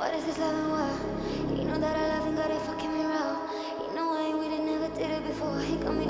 What is this love and why? You know that I love and got it fucking me wrong. You know I ain't did it, never did it before. He got me